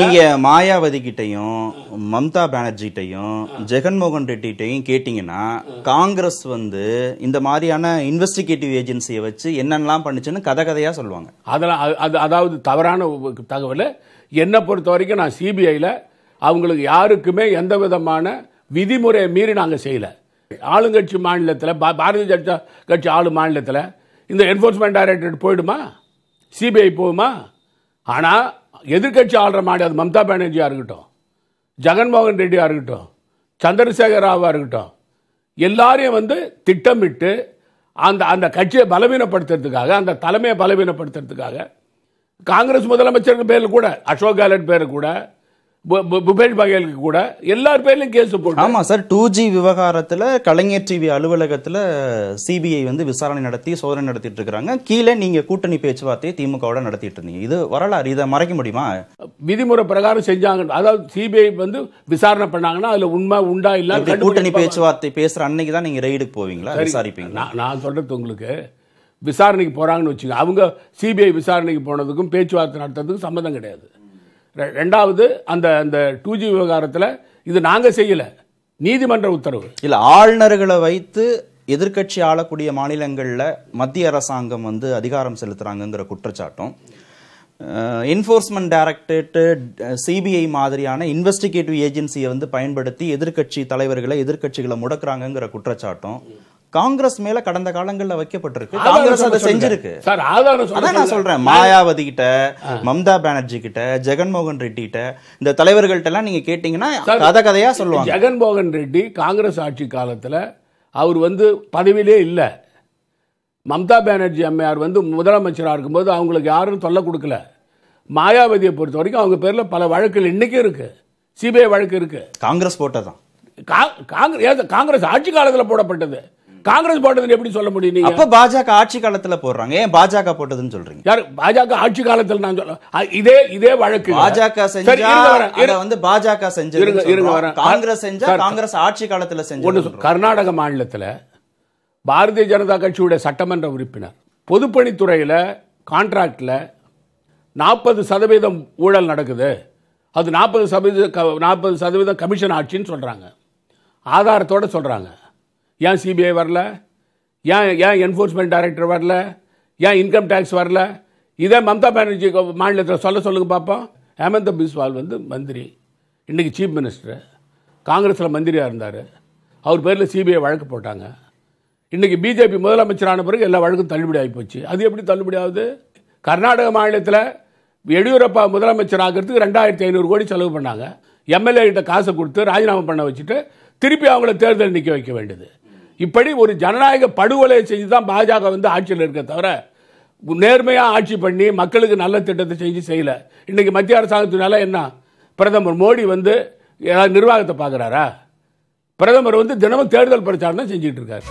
நீங்க மாயாவதி கிட்டையும் மம்தா பானர்ஜிட்டையும் ஜெகன்மோகன் ரெட்டிகிட்டையும் கேட்டீங்கன்னா காங்கிரஸ் வந்து இந்த மாதிரியான இன்வெஸ்டிகேட்டிவ் ஏஜென்சியை வச்சு என்னென்னலாம் பண்ணுச்சுன்னு கதை கதையா சொல்லுவாங்க. அதெல்லாம் அது- அது அதாவது தவறான தகவல். என்னை பொறுத்த வரைக்கும் நான் சிபிஐயில் அவங்களுக்கு யாருக்குமே எந்த விதமான விதிமுறையை மீறி நாங்கள் செய்யலை. ஆளுங்கட்சி மாநிலத்தில் பா- பாரதிய ஜனதா கட்சி ஆளு மாநிலத்தில் இந்த என்ஃபோர்ஸ்மெண்ட் டைரக்டரேட் போயிடுமா? சிபிஐ போகுமா? ஆனால் எதிர்க்கட்சி ஆளுற மாடியாது அது மம்தா பானர்ஜியாக இருக்கட்டும் ஜெகன்மோகன் ரெட்டியாக இருக்கட்டும் சந்திரசேகர் ராவாக இருக்கட்டும் எல்லாரையும் வந்து திட்டமிட்டு அந்த அந்த கட்சியை பலவீனப்படுத்துறதுக்காக அந்த தலைமையை பலவீனப்படுத்துறதுக்காக காங்கிரஸ் முதலமைச்சருக்கு பேரில் கூட அசோக் கெலட் பேர் கூட பூபேஷ் பகேலுக்கு கூட எல்லார் பேர்லயும் கேஸ் போட்டு ஆமா சார். டூ ஜி விவகாரத்துல கலைஞர் டிவி அலுவலகத்துல சிபிஐ வந்து விசாரணை நடத்தி சோதனை நடத்திட்டு இருக்காங்க. கீழே நீங்க கூட்டணி பேச்சுவார்த்தையை திமுகவோட நடத்திட்டு இருந்தீங்க. இது வரலாறு. இதை மறைக்க முடியுமா? விதிமுறை பிரகாரம் செஞ்சாங்க. அதாவது சிபிஐ வந்து விசாரணை பண்ணாங்கன்னா அதுல உண்மை உண்டா இல்ல கூட்டணி பேச்சுவார்த்தை பேசுற அன்னைக்கு தான் நீங்க ரெய்டுக்கு போவீங்களா? விசாரிப்பீங்களா? நான் சொல்றது உங்களுக்கு. விசாரணைக்கு போறாங்கன்னு வச்சுங்க அவங்க சிபிஐ விசாரணைக்கு போனதுக்கும் பேச்சுவார்த்தை நடத்துறதுக்கும் சம்மந்தம் கிடையாது. ரெண்டாவது அந்த அந்த டூ ஜி விவகாரத்தில் இது நாங்கள் செய்யலை. நீதிமன்ற உத்தரவு. இல்லை ஆளுநர்களை வைத்து எதிர்க்கட்சி ஆளக்கூடிய மாநிலங்களில் மத்திய அரசாங்கம் வந்து அதிகாரம் செலுத்துகிறாங்கங்கிற குற்றச்சாட்டும். என்ஃபோர்ஸ்மெண்ட் டைரக்டரேட்டு சிபிஐ மாதிரியான இன்வெஸ்டிகேட்டிவ் ஏஜென்சியை வந்து பயன்படுத்தி எதிர்க்கட்சி தலைவர்களை எதிர்க்கட்சிகளை முடக்கிறாங்கங்கிற குற்றச்சாட்டும். காங்கிரஸ் மேல கடந்த காலங்கள்ல வைக்கப்பட்டிருக்கு. காங்கிரஸ் அதை செஞ்சிருக்கு. சார் ஆதாரம் சொல்ல அதான் நான் சொல்றேன். மாயாவதி கிட்ட மம்தா பானர்ஜி கிட்ட ஜெகன்மோகன் ரெட்டி கிட்ட இந்த தலைவர்கள்ட்ட எல்லாம் நீங்க கேட்டீங்கன்னா கதை கதையா சொல்லுவாங்க. ஜெகன்மோகன் ரெட்டி காங்கிரஸ் ஆட்சி காலத்தில் அவர் வந்து பதவியிலே இல்லை. மம்தா பானர்ஜி அம்மையார் வந்து முதலமைச்சராக இருக்கும்போது அவங்களுக்கு யாரும் தொல்லை கொடுக்கல. மாயாவதியை பொறுத்த வரைக்கும் அவங்க பேரில் பல வழக்குகள் இன்னைக்கும் இருக்கு. சிபிஐ வழக்கு இருக்கு. காங்கிரஸ் போட்டதான் காங்கிரஸ் காங்கிரஸ் ஆட்சி காலத்தில் போடப்பட்டது. காங்கிரஸ் போட்டதுன்னு எப்படி சொல்ல முடியும் நீங்க? அப்ப பாஜக ஆட்சி காலத்துல போடுறாங்க. ஏன் பாஜக போட்டதுன்னு சொல்றீங்க? யார்? பாஜக ஆட்சி காலத்தில் நான் சொல்ல இதே இதே வழக்கு. பாஜக செஞ்சா. வந்து பாஜக செஞ்சது இருங்க, வரேன். காங்கிரஸ் செஞ்சா காங்கிரஸ் ஆட்சி காலத்துல சொல்- கர்நாடக மாநிலத்தில் பாரதிய ஜனதா கட்சியுடைய சட்டமன்ற உறுப்பினர் பொதுப்பணித்துறையில் கான்ட்ராக்டில் நாற்பது சதவீதம் ஊழல் நடக்குது. அது நாற்பது சதவீத நாற்பது சதவீதம் கமிஷன் ஆட்சின்னு சொல்கிறாங்க ஆதாரத்தோட சொல்கிறாங்க ஏன் சிபிஐ வரல? ஏன் ஏன் என்ஃபோர்ஸ்மெண்ட் டைரக்டர் வரல? ஏன் இன்கம் டேக்ஸ் வரல? இதே மம்தா பானர்ஜி மாநிலத்தில் சொல்ல சொல்லுங்க பார்ப்போம் ஹேமந்த பிஸ்வால் வந்து மந்திரி. இன்றைக்கி சீஃப் மினிஸ்டர் காங்கிரஸில் மந்திரியாக இருந்தார். அவர் பேரில் சிபிஐ வழக்கு போட்டாங்க. இன்றைக்கி பிஜேபி முதலமைச்சரான பிறகு எல்லா வழக்கும் தள்ளுபடி ஆகி போச்சு. அது எப்படி தள்ளுபடி ஆகுது? கர்நாடக மாநிலத்தில் எடியூரப்பா முதலமைச்சர் ஆகிறதுக்கு ரெண்டாயிரத்தி ஐநூறு கோடி செலவு பண்ணாங்க. எம்எல்ஏ கிட்ட காசை கொடுத்து ராஜினாமா பண்ண வச்சுட்டு திருப்பி அவங்கள தேர்தல் நிற்க வைக்க வேண்டியது. இப்படி ஒரு ஜனநாயக படுகொலை செஞ்சு தான் பாஜக வந்து ஆட்சியில் இருக்க தவிர நேர்மையாக ஆட்சி பண்ணி மக்களுக்கு நல்ல திட்டத்தை செஞ்சு செய்யல. இன்னைக்கு மத்திய அரசாங்கத்தினால என்ன? பிரதமர் மோடி வந்து ஏதாவது நிர்வாகத்தை பார்க்குறாரா? பிரதமர் வந்து தினமும் தேர்தல் பிரச்சாரம் தான் செஞ்சுட்டு இருக்காரு.